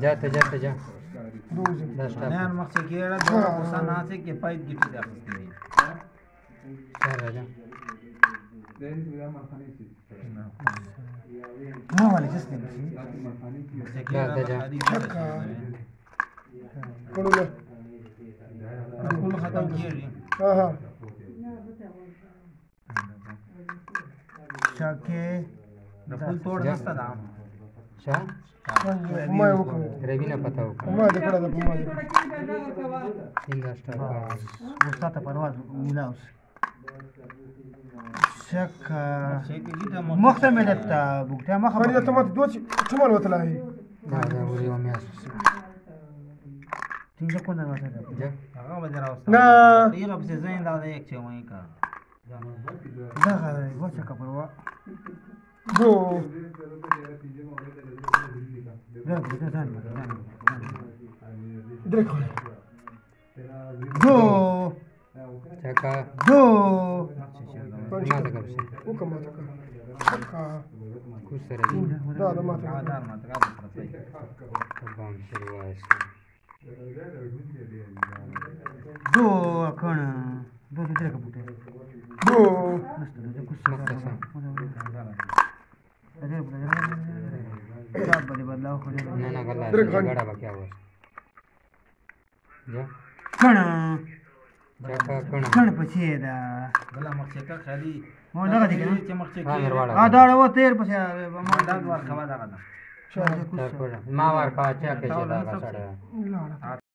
جاته جاته جا نه مخکې کېره دا اوسه ناسې کې پایپ ګټي دا ما ولا جسم لا تجا كله له كله خطا جيري ها ها شاكي دخل طور نستا دعم چا ما یو کوم روینه پتا وکړه ما دې کړه د ما دې څنګه سٹار او ساته پرواز ملاوس شک مخته مې لپتا بوګټه مخه باندې ته مت دوه چمل وته لای دا دا وري و میا څنګه کو نه راځه دا هغه به راوسته نه یې په ځین دا یو چې وای کا دا غره وڅه کا پروا دو देखो दो चका दो कुछ तरह की दादा माता दादा माता का बाम शुरुआत दो अखण दो तो तेरे कबूतर दो मस्त कुछ मस्त सा अरे बोला حساب باندې بدلاو خو نه نه غلا غړا بکیا و جو کڼ کڼ پچې دا غلا مخ چکا خالي مو نه غدي کنه چې مخ چکا ا دا و تیر پچې ما دا ور خوا دا ما ور پاچا کې دا سره